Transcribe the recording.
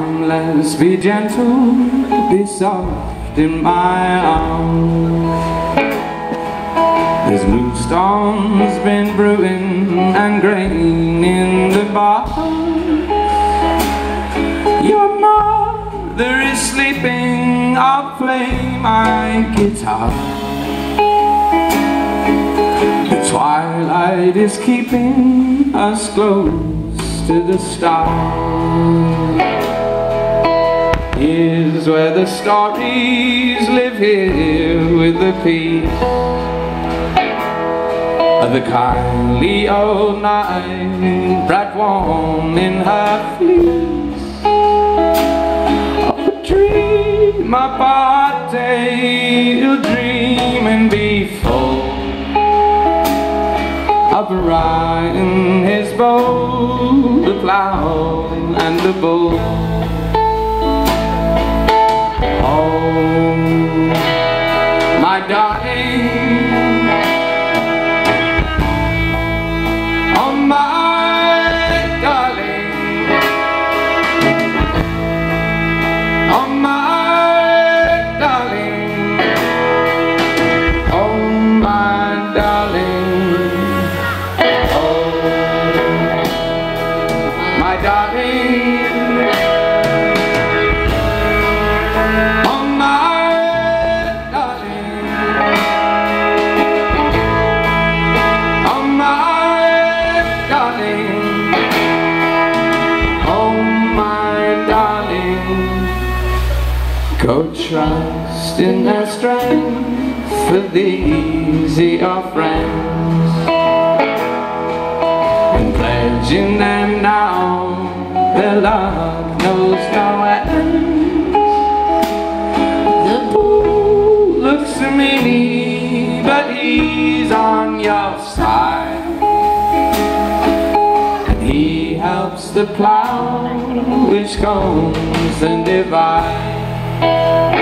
harmless, be gentle, be soft in my arms. There's blue storms been brewing and grain in the barn. Your mother is sleeping, I'll play my guitar. The twilight is keeping us close to the stars. Here's where the stories live here with the peace of the kindly old night, bright warm in her fleece. Oh, dream my party, you'll dream and be full of Orion, his bow, the plow and the bull. Oh, my darling. Go trust in their strength, for these are your friends. And pledging them now, their love knows no end. The bull looks meany, but he's on your side. And he helps the plow which comes and divides. Música